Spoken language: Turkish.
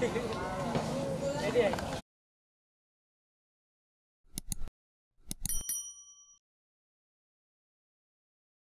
Nereye?